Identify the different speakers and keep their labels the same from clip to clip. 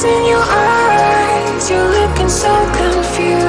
Speaker 1: in your eyes. You're looking so confused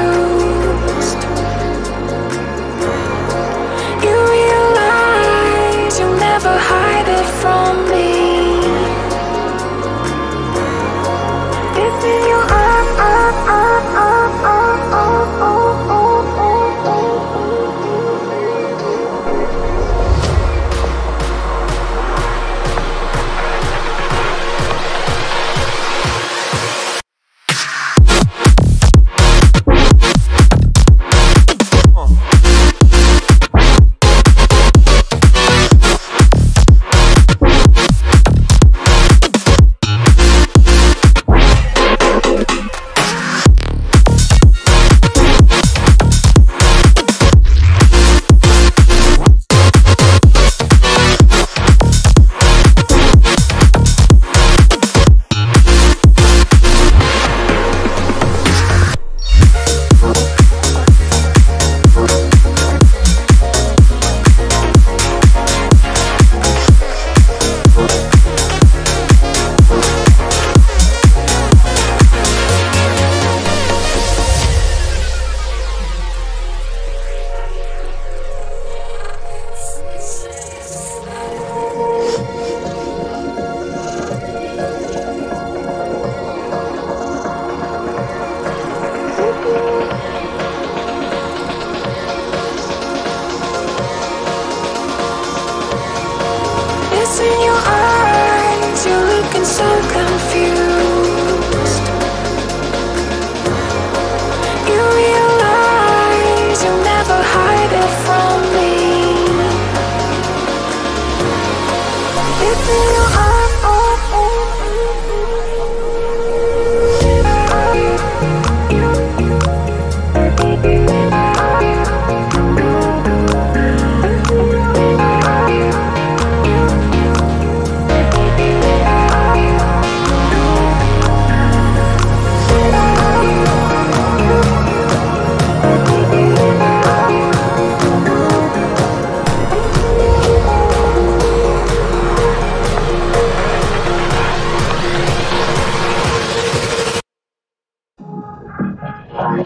Speaker 1: よ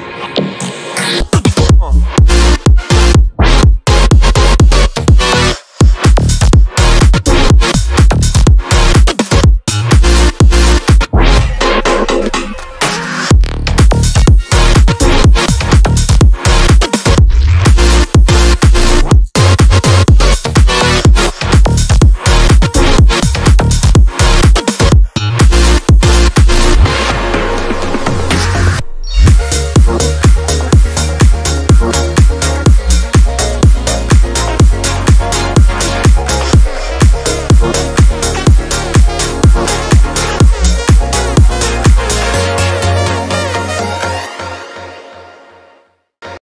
Speaker 1: し!